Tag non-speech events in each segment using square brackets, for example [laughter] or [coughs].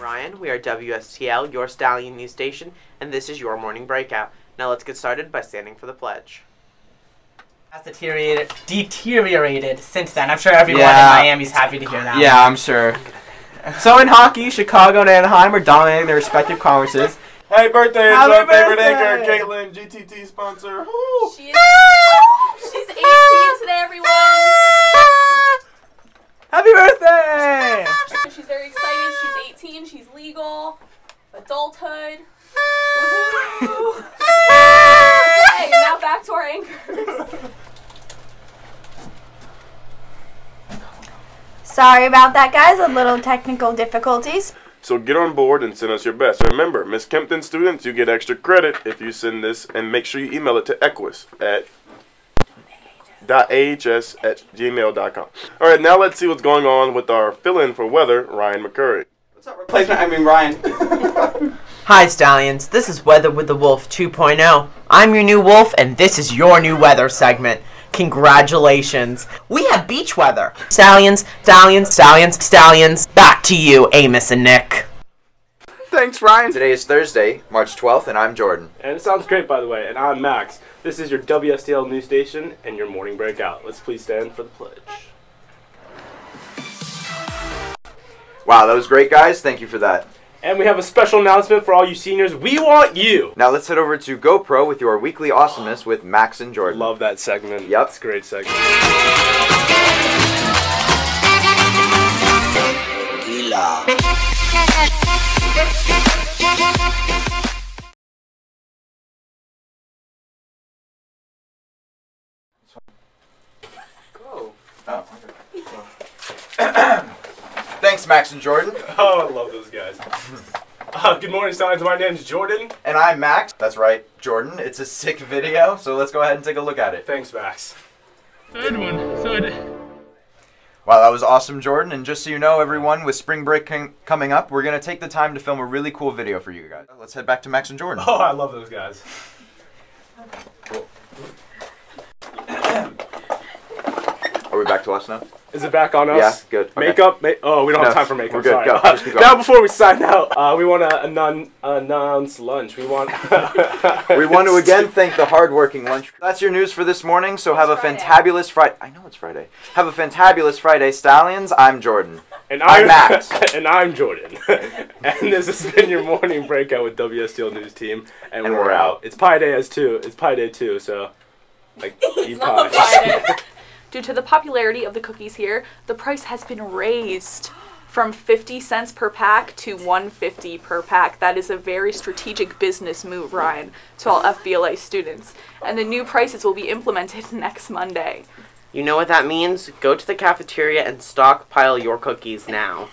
Ryan, we are WSTL, your Stallion News Station, and this is your morning breakout. Now let's get started by standing for the pledge. has deteriorated, deteriorated since then. I'm sure everyone Yeah. in Miami's happy to hear that. Yeah, I'm sure. So in hockey, Chicago and Anaheim are dominating their respective conferences. Happy birthday Happy to our favorite anchor, Caitlin, GTT sponsor. Woo! She is, she's 18 today, everyone. Happy birthday! She's very excited. She's 18. She's legal. Adulthood. Woohoo. okay, now back to our anchors. Sorry about that, guys. A little technical difficulties. So get on board and send us your best. Remember, Miss Kempton students, you get extra credit if you send this, and make sure you email it to Equus at .ahs at gmail.com. All right, now let's see what's going on with our fill-in for weather, Ryan McCurry. What's up, replacement, I mean Ryan. [laughs] Hi, Stallions. This is Weather with the Wolf 2.0. I'm your new wolf, and this is your new weather segment. Congratulations. We have beach weather. Stallions, stallions, stallions, stallions. Back to you, Amos and Nick. Thanks, Ryan. Today is Thursday, March 12th, and I'm Jordan. And it sounds great, by the way. And I'm Max. This is your WSTL news station and your morning breakout. Let's please stand for the pledge. Wow, that was great, guys. Thank you for that. And we have a special announcement for all you seniors. We want you. Now let's head over to GoPro with your weekly awesomeness with Max and Jordan. Love that segment. Yep. It's a great segment. Oh, [laughs] Thanks, Max and Jordan. [laughs] Oh, I love those guys. Uh, good morning, Science. My name's Jordan. And I'm Max. That's right, Jordan. It's a sick video, so let's go ahead and take a look at it. Thanks, Max. Good one. So it, Wow, that was awesome, Jordan. And just so you know, everyone, with spring break coming up, we're going to take the time to film a really cool video for you guys. Let's head back to Max and Jordan. Oh, I love those guys. Are we back to us now? Is it back on us? Yeah, good. Okay. Makeup? Ma- oh, we don't have time for makeup. we're good. Sorry. Go. Just keep going. now, before we sign out, uh, we want to anon- announce lunch. We want. [laughs] We want to again thank the hardworking lunch. That's your news for this morning. So have a Friday. fantabulous Friday. I know it's Friday. Have a fantabulous Friday, Stallions. I'm Jordan. And I'm I'm Max. [laughs] and I'm Jordan. [laughs] and this has been your morning breakout with WSTL News Team, and, And we're, we're out. out. It's Pi Day as too. It's Pi Day too. So, like, eat pie. Due to the popularity of the cookies here, the price has been raised from 50 cents per pack to 150 per pack. That is a very strategic business move, Ryan, to all FBLA students. And the new prices will be implemented [laughs] next Monday. You know what that means? Go to the cafeteria and stockpile your cookies now.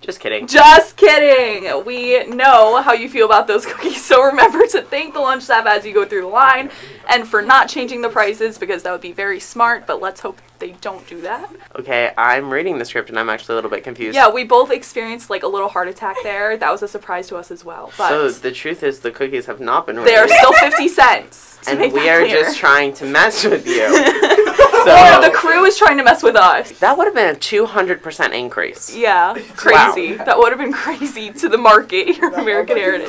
Just kidding. Just kidding. We know how you feel about those [laughs] cookies, so remember to thank the lunch staff as you go through the line and for not changing the prices because that would be very smart, but let's hope they don't do that. Okay, I'm reading the script and I'm actually a little bit confused. Yeah, we both experienced like a little heart attack there. That was a surprise to us as well. But So the truth is, the cookies have not been they are still [laughs] 50 cents. And we are clear. just trying to mess with you. [laughs] Or the crew is trying to mess with us. That would have been a 200% increase. Yeah, crazy. That would have been [laughs] crazy to the market, your American Heritage.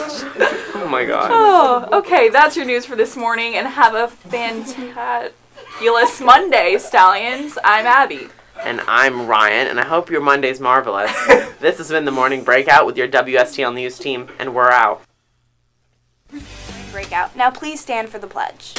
Oh my god. Oh, okay, that's your news for this morning, and have a fantabulous Monday, Stallions. I'm Abby. And I'm Ryan, and I hope your Monday's marvelous. [laughs] this has been the Morning Breakout with your WSTL News team, and we're out. Breakout. Now please stand for the pledge.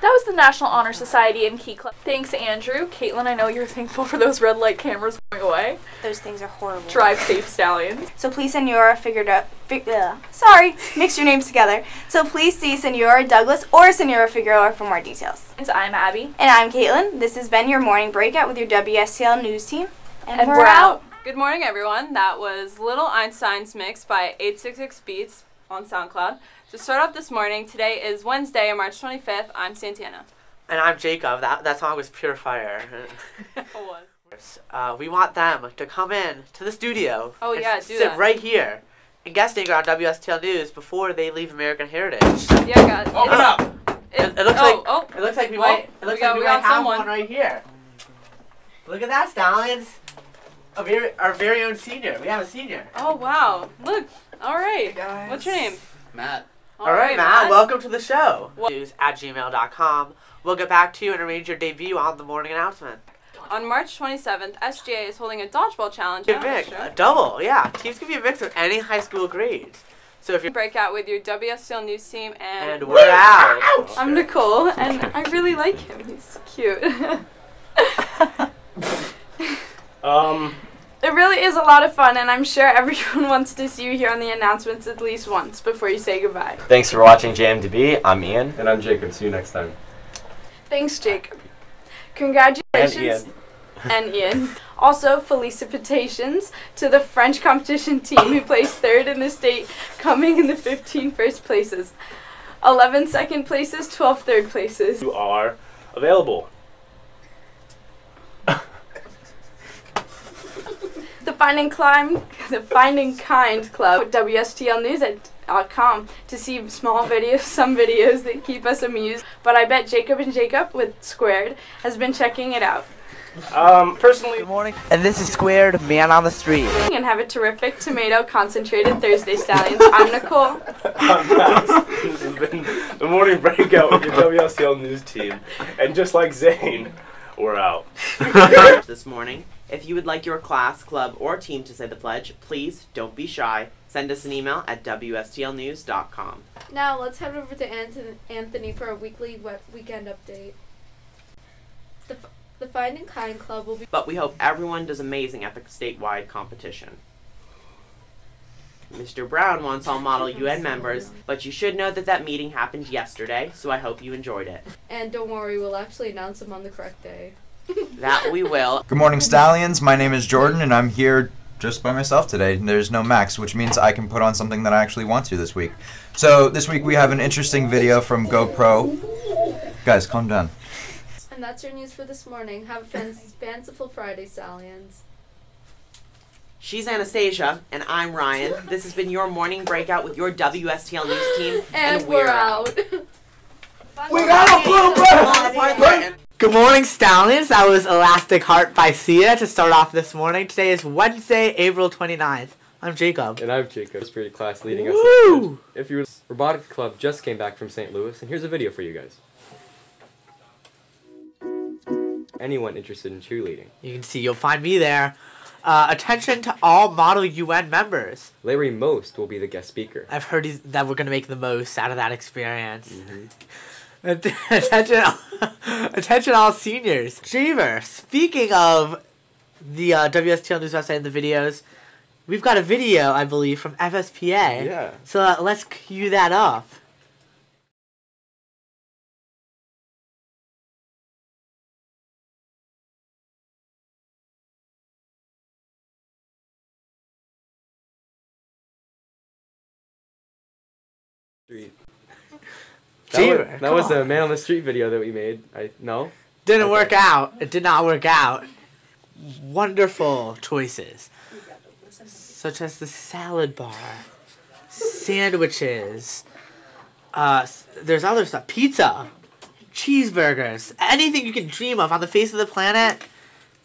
That was the National Honor Society and Key Club. Thanks, Andrew. Caitlin, I know you're thankful for those red light cameras going away. Those things are horrible. Drive safe, Stallions. So please, Senora, figured out. Fig- ugh. sorry, mix your names together. So please see Senora Douglas or Senora Figueroa for more details. I'm Abby. And I'm Caitlin. This has been your morning breakout with your WSTL news team. And we're out. Good morning, everyone. That was Little Einstein's Mix by 866 Beats on SoundCloud. To start off this morning, today is Wednesday, March 25th. I'm Santana. And I'm Jacob. That, that song was pure fire. [laughs] [laughs] It Uh, we want them to come in to the studio. Oh, and yeah, do sit that. right here and guest anchor on WSTL News before they leave American Heritage. Yeah, guys. Open it's- up. it- It looks Oh, like oh. it looks like we Well, might it looks we got- like we, we might got have someone. one right here. Look at that, stallions. A very, our very own senior. We have a senior. Oh wow! Look. All right. What's your name? Matt. All right, Matt, Matt. Welcome to the show. News at gmail.com. We'll get back to you and arrange your debut on the morning announcement. On March 27th, SGA is holding a dodgeball challenge. Be Oh, mix, sure. a double, yeah. Teams can be a mix of any high school grades. So if you're Break out with your WSL news team and. and we're out. I'm Nicole, and I really like him. He's cute. [laughs] [laughs] Um, It really is a lot of fun, and I'm sure everyone [laughs] wants to see you here on the announcements at least once before you say goodbye. Thanks for watching JMDB. I'm Ian. and I'm Jacob. See you next time. Thanks, Jacob. Congratulations. And Ian. Also, felicitations to the French competition team who placed third in the state, coming in the 15 first places. 11 second places, 12 third places. You are available. The Finding Climb, [laughs] the Finding Kind Club at WSTLnews.com to see small videos, [laughs] some videos that keep us amused. But I bet Jacob and Jacob with Squared has been checking it out. Um, personally, good morning. And this is Squared Man on the Street. And have a terrific tomato concentrated Thursday stallions. I'm [laughs] Nicole. I'm Max. this has been the morning breakout with your WSL news team, and just like Zane, we're out. this morning. If you would like your class, club, or team to say the pledge, please don't be shy. Send us an email at WSTLnews.com. Now let's head over to Anthony, Anthony for a weekly we- weekend update. The, F- the Finding Kind Club will be But we hope everyone does amazing at the statewide competition. Mr. Brown wants all Model UN members, but you should know that that meeting happened yesterday, so I hope you enjoyed it. and don't worry, we'll actually announce them on the correct day. That we will. Good morning, Stallions. My name is Jordan, and I'm here just by myself today. There's no Max, which means I can put on something that I actually want to this week. So this week we have an interesting video from GoPro. Guys, calm down. And that's your news for this morning. Have a fan- [laughs] fanciful Friday, Stallions. She's Anastasia, and I'm Ryan. This has been your morning breakout with your WSTL News team, And, we're, out. We got a Good morning, Stallions. That was Elastic Heart by Sia to start off this morning. Today is Wednesday, April 29th. I'm Jacob. And I'm Jacob, It's pretty class leading us. Woo! If you Robotics Club just came back from St. Louis, and here's a video for you guys. Anyone interested in cheerleading? You can see you'll find me there. Uh, attention to all Model UN members. Larry Most will be the guest speaker. I've heard he's, that we're gonna make the most out of that experience. Mm-hmm. [laughs] attention, [laughs] attention, all seniors. Jeever, speaking of the uh, WSTL News website and the videos, we've got a video, I believe, from FSPA. Yeah. So uh, let's cue that up. That, was, that was a man on the street video that we made. I no. Didn't Okay. work out. It did not work out. Wonderful choices, such as the salad bar, sandwiches. Uh, there's other stuff. Pizza, cheeseburgers, anything you can dream of on the face of the planet,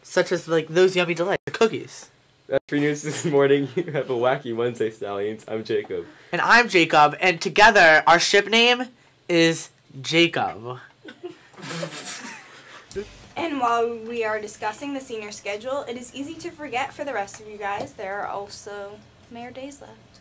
such as like those yummy delights, the cookies. That's for news this morning. [laughs] You have a wacky Wednesday, Stallions. I'm Jacob. And I'm Jacob, and together our ship name is Jacob. And while we are discussing the senior schedule, it is easy to forget for the rest of you guys there are also mayor days left.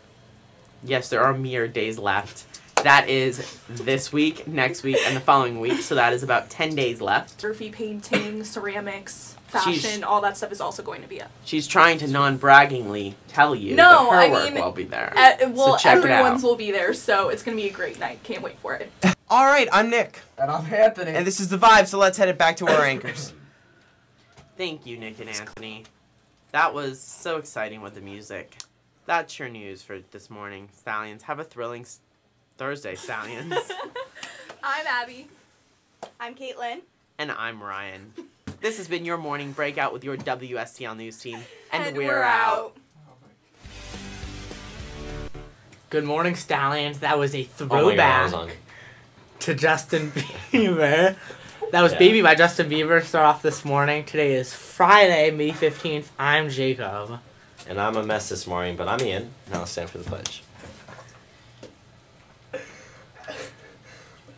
Yes, there are mere days left. That is this week, next week, and the following week. So that is about 10 days left. Photography, painting, ceramics, She's- fashion, all that stuff is also going to be up. She's trying to non braggingly tell you No, that her I work mean, will be there. Uh, well, so check it out. everyone's will be there, so it's going to be a great night. Can't wait for it. All right, I'm Nick. And I'm Anthony. And this is the vibe, so let's head it back to our anchors. [coughs] Thank you, Nick and Anthony. That was so exciting with the music. That's your news for this morning, Stallions. Have a thrilling s- Thursday, Stallions. [laughs] I'm Abby. I'm Caitlin. and I'm Ryan. This has been your morning breakout with your WSTL News team, and, And we're, we're out. out. Good morning, Stallions. That was a Oh God, was throwback to Justin [laughs] Bieber. That was Yeah. Baby by Justin Bieber. Start off this morning. Today is Friday, May 15th. I'm Jacob. And I'm a mess this morning, but I'm Ian, and I'll stand for the pledge.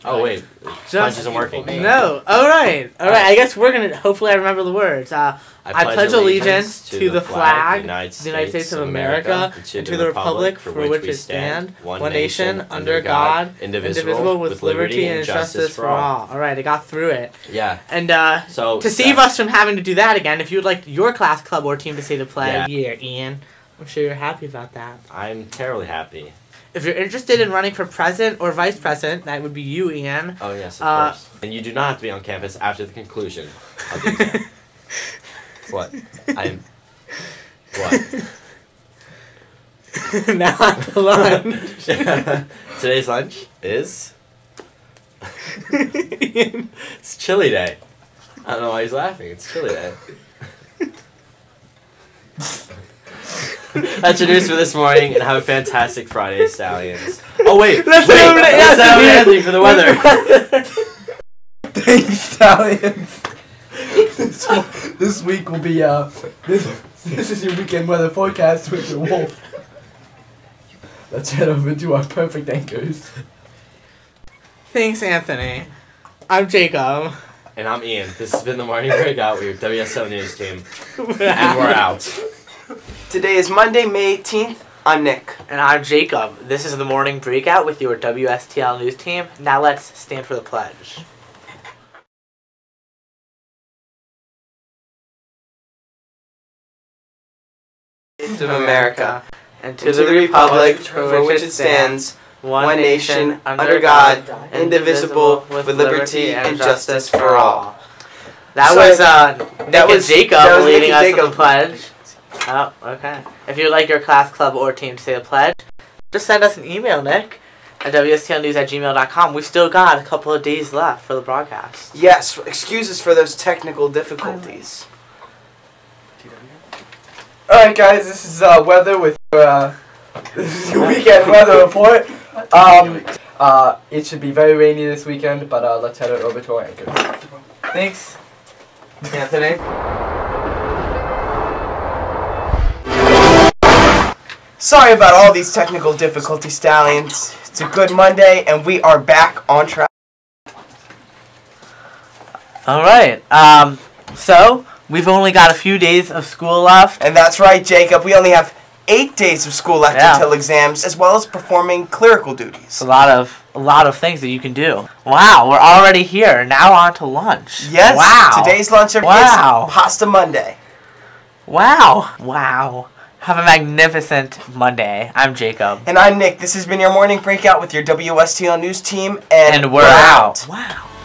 Oh wait, pledge isn't working. No. All right. All right. I guess we're gonna. Hopefully, I remember the words. Uh, I, pledge allegiance to the flag, of the United States of America, and to the republic for which it stands, one nation, under God, indivisible, with liberty and justice for all. All right. I got through it. Yeah. And uh, So to save us from having to do that again, if you would like your class, club, or team to say the pledge, yeah, Ian, I'm sure you're happy about that. I'm terribly happy. If you're interested in running for president or vice president, that would be you, Ian. Oh yes, of Uh, course. And you do not have to be on campus after the conclusion of the exam. [laughs] what? I'm. What? [laughs] now on to lunch. Today's lunch is. [laughs] it's chili day. I don't know why he's laughing. It's chili day. That's your news for this morning, and have a fantastic Friday, Stallions. Oh wait, [laughs] Let's wait, do it, let's yeah, have. Anthony for the weather. [laughs] Thanks, Stallions. this, this week will be uh this this is your weekend weather forecast with the wolf. Let's head over to our perfect anchors. Thanks, Anthony. I'm Jacob. and I'm Ian. This has been the morning breakout with your WSL News team, and we're out. Today is Monday, May 18th. I'm Nick. And I'm Jacob. This is the morning breakout with your WSTL news team. Now let's stand for the pledge. of America, and to the republic for which it stands, one nation, under God, indivisible, with liberty and justice for all. That So, was uh, Nick that and was- Jacob that was leading and us to the pledge. Oh, okay. If you'd like your class, club, or team to say the pledge, just send us an email, Nick, at WSTLnews at gmail.com. We've still got a couple of days left for the broadcast. Yes, excuses for those technical difficulties. Alright guys, this is uh weather with uh [laughs] this is your weekend weather report. Um uh it should be very rainy this weekend, but uh let's head over to our anchors. Thanks, Anthony. Sorry about all these technical difficulties, Stallions. It's a good Monday, and we are back on track. All right. Um, so we've only got a few days of school left. And that's right, Jacob. We only have eight days of school left Yeah. until exams, as well as performing clerical duties. A lot of a lot of things that you can do. Wow, we're already here. Now on to lunch. Yes. Wow. Today's lunch Wow. is Pasta Monday. Wow. Wow. Have a magnificent Monday. I'm Jacob. And I'm Nick. This has been your morning breakout with your WSTL news team, and, And we're out. Wow.